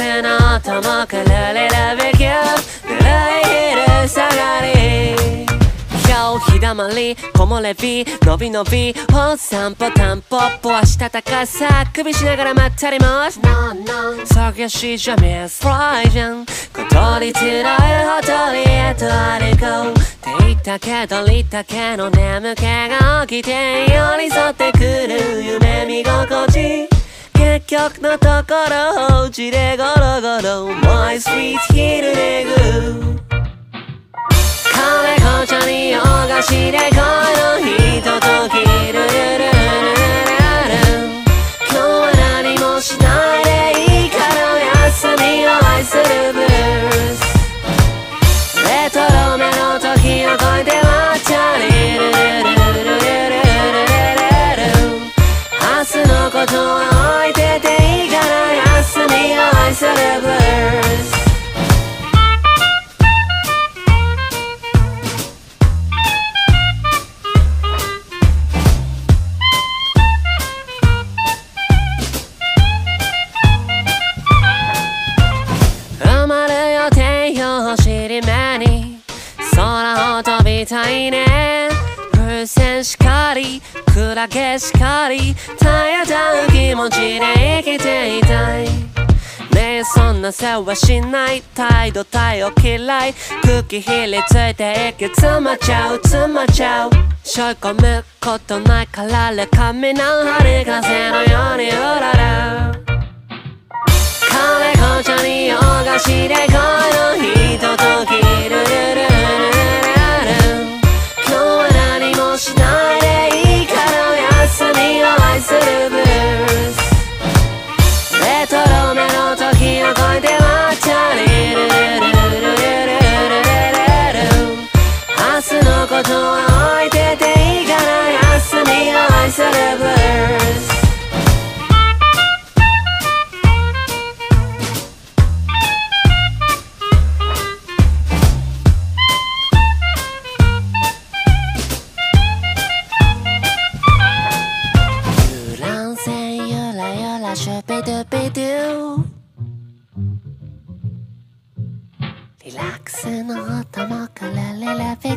ラックスの頭からレラビキュー狙い昼下がり。今日日だまり。木漏れ日伸び。伸びお散歩散歩ぽ。はしたたかさ首しながらまったりも探しじゃミスフライじゃん小鳥つらいほとりへと歩こう。言ったけどりったけの眠気が起きて寄り添ってくる夢見心地結局のところお家でゴ gonna my sweet hidden egg. Come back, 予定表知り目に空を飛びたいね。風船しかりクラゲしかり絶えた気持ちで生きていたい。ねえそんな世話しない。態度体を嫌い。空気ひりついて息詰まっちゃう。詰まっちゃう。しょい込むことないからレカミの春風のようにうらら。金子ちゃんに洋菓子で Relaxing, rahat damak, la la la ve